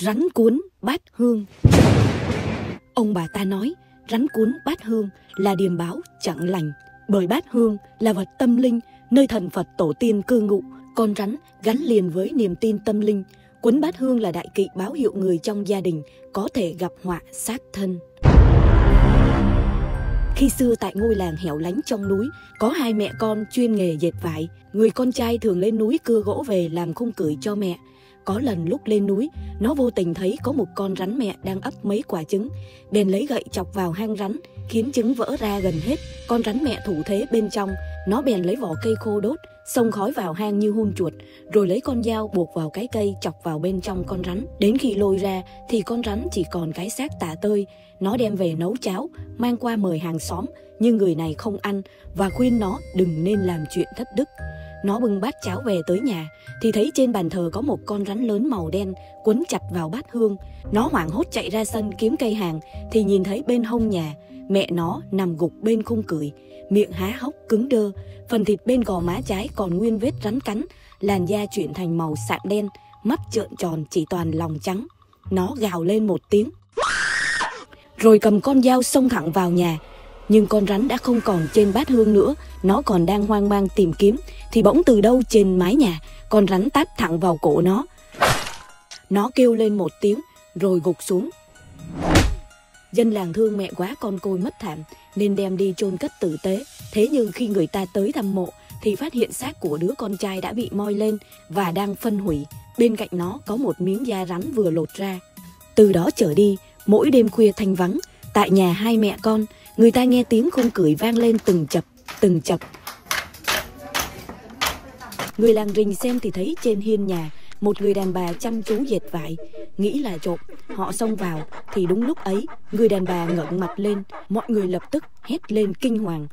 Rắn cuốn bát hương Ông bà ta nói rắn cuốn bát hương là điềm báo chẳng lành bởi bát hương là vật tâm linh nơi thần Phật tổ tiên cư ngụ con rắn gắn liền với niềm tin tâm linh cuốn bát hương là đại kỵ báo hiệu người trong gia đình có thể gặp họa sát thân khi xưa tại ngôi làng hẻo lánh trong núi, có hai mẹ con chuyên nghề dệt vải. Người con trai thường lên núi cưa gỗ về làm khung cửi cho mẹ. Có lần lúc lên núi, nó vô tình thấy có một con rắn mẹ đang ấp mấy quả trứng. Bèn lấy gậy chọc vào hang rắn, khiến trứng vỡ ra gần hết. Con rắn mẹ thủ thế bên trong, nó bèn lấy vỏ cây khô đốt, xông khói vào hang như hun chuột, rồi lấy con dao buộc vào cái cây chọc vào bên trong con rắn. Đến khi lôi ra thì con rắn chỉ còn cái xác tả tơi, nó đem về nấu cháo, mang qua mời hàng xóm, nhưng người này không ăn và khuyên nó đừng nên làm chuyện thất đức. Nó bưng bát cháo về tới nhà thì thấy trên bàn thờ có một con rắn lớn màu đen quấn chặt vào bát hương. Nó hoảng hốt chạy ra sân kiếm cây hàng thì nhìn thấy bên hông nhà mẹ nó nằm gục bên khung cười, miệng há hốc cứng đơ, phần thịt bên gò má trái còn nguyên vết rắn cắn, làn da chuyển thành màu sạm đen, mắt trợn tròn chỉ toàn lòng trắng. Nó gào lên một tiếng rồi cầm con dao xông thẳng vào nhà. Nhưng con rắn đã không còn trên bát hương nữa, nó còn đang hoang mang tìm kiếm, thì bỗng từ đâu trên mái nhà, con rắn tát thẳng vào cổ nó. Nó kêu lên một tiếng, rồi gục xuống. Dân làng thương mẹ quá con côi mất thảm, nên đem đi chôn cất tử tế. Thế nhưng khi người ta tới thăm mộ, thì phát hiện xác của đứa con trai đã bị moi lên và đang phân hủy. Bên cạnh nó có một miếng da rắn vừa lột ra. Từ đó trở đi, Mỗi đêm khuya thanh vắng, tại nhà hai mẹ con, người ta nghe tiếng khung cười vang lên từng chập, từng chập. Người làng rình xem thì thấy trên hiên nhà một người đàn bà chăm chú dệt vải, nghĩ là trộm. Họ xông vào thì đúng lúc ấy, người đàn bà ngẩng mặt lên, mọi người lập tức hét lên kinh hoàng.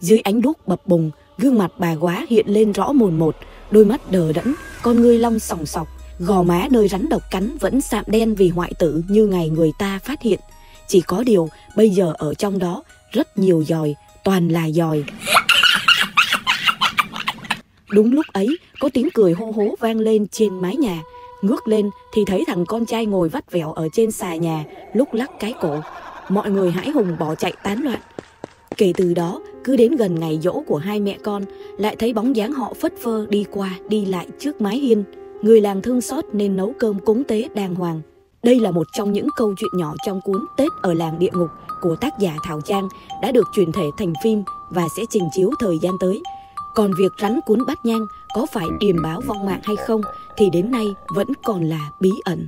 Dưới ánh đuốc bập bùng, gương mặt bà quá hiện lên rõ mồn một, đôi mắt đờ đẫn, con ngươi long sòng sọc, Gò má nơi rắn độc cắn vẫn sạm đen vì hoại tử như ngày người ta phát hiện. Chỉ có điều bây giờ ở trong đó rất nhiều giòi toàn là giòi Đúng lúc ấy, có tiếng cười hô hố vang lên trên mái nhà. Ngước lên thì thấy thằng con trai ngồi vắt vẻo ở trên xà nhà, lúc lắc cái cổ. Mọi người hãi hùng bỏ chạy tán loạn. Kể từ đó, cứ đến gần ngày dỗ của hai mẹ con, lại thấy bóng dáng họ phất phơ đi qua, đi lại trước mái hiên người làng thương xót nên nấu cơm cúng tế đàng hoàng. Đây là một trong những câu chuyện nhỏ trong cuốn Tết ở làng địa ngục của tác giả Thảo Trang đã được truyền thể thành phim và sẽ trình chiếu thời gian tới. Còn việc rắn cuốn bát nhang có phải điềm báo vong mạng hay không thì đến nay vẫn còn là bí ẩn.